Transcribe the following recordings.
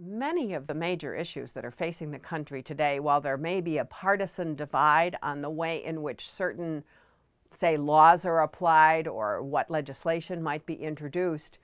Many of the major issues that are facing the country today, while there may be a partisan divide on the way in which certain, say, laws are applied or what legislation might be introduced,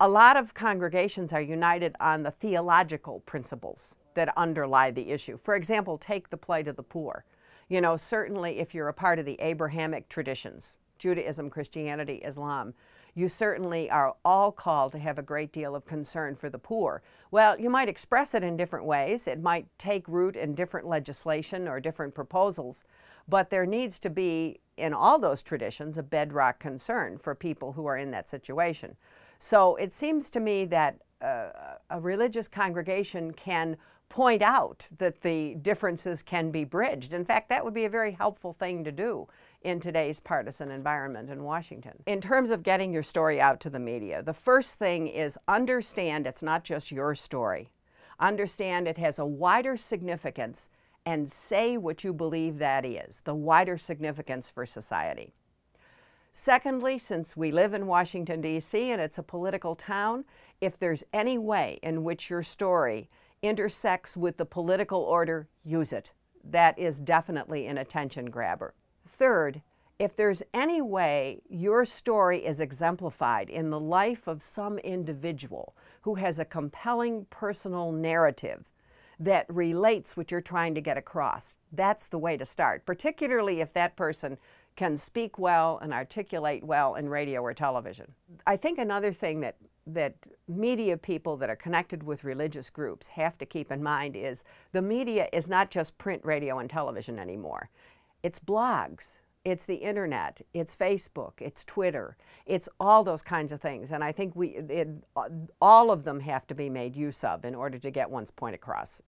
a lot of congregations are united on the theological principles that underlie the issue. For example, take the plight of the poor. You know, certainly if you're a part of the Abrahamic traditions, Judaism, Christianity, Islam, you certainly are all called to have a great deal of concern for the poor. Well, you might express it in different ways. It might take root in different legislation or different proposals, but there needs to be, in all those traditions, a bedrock concern for people who are in that situation. So it seems to me that uh, a religious congregation can point out that the differences can be bridged. In fact, that would be a very helpful thing to do in today's partisan environment in Washington. In terms of getting your story out to the media, the first thing is understand it's not just your story. Understand it has a wider significance and say what you believe that is, the wider significance for society. Secondly, since we live in Washington, D.C., and it's a political town, if there's any way in which your story intersects with the political order, use it. That is definitely an attention grabber. Third, if there's any way your story is exemplified in the life of some individual who has a compelling personal narrative that relates what you're trying to get across, that's the way to start, particularly if that person can speak well and articulate well in radio or television. I think another thing that that media people that are connected with religious groups have to keep in mind is the media is not just print, radio, and television anymore. It's blogs, it's the internet, it's Facebook, it's Twitter, it's all those kinds of things. And I think we, it, all of them have to be made use of in order to get one's point across.